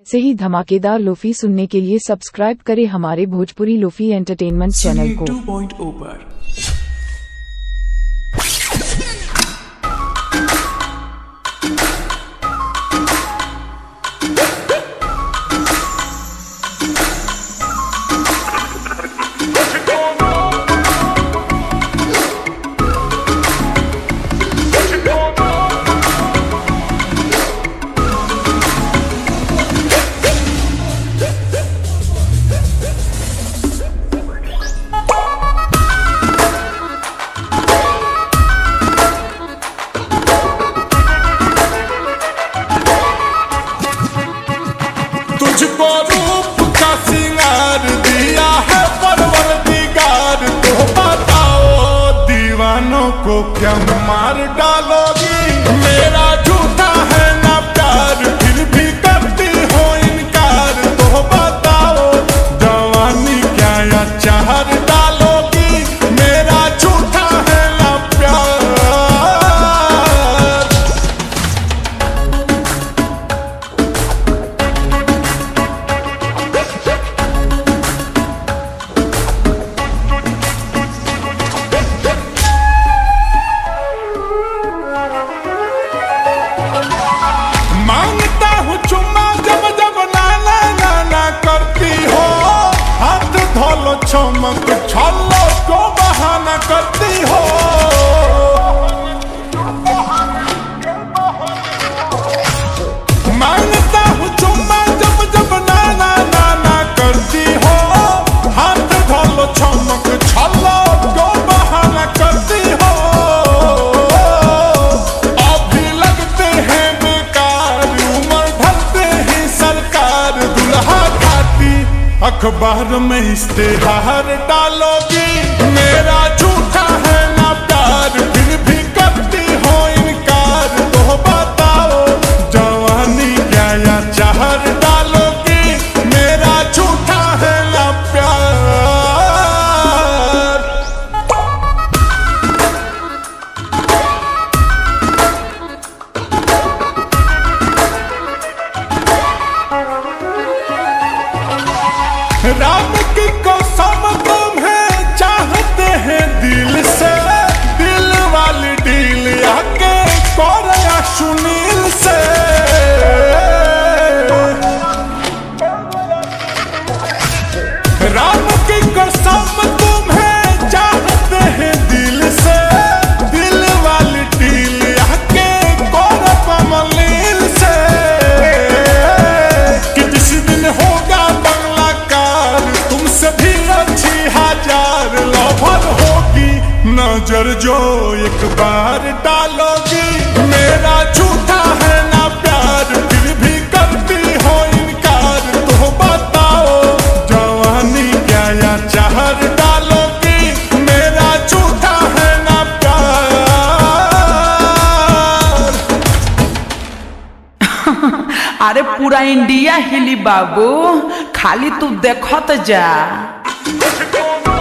ऐसे ही धमाकेदार लोफी सुनने के लिए सब्सक्राइब करें हमारे भोजपुरी लोफी एंटरटेनमेंट चैनल को। अखबार में इश्तेहार डालोगे? मेरा राम नज़र जो एक बार डालोगी। मेरा झूठा है ना प्यार फिर भी करती हो इनकार। तो बताओ जवानी क्या या चाहर डालोगी? मेरा झूठा है ना प्यार। अरे पूरा इंडिया हिली बाबू खाली तू देखत जा।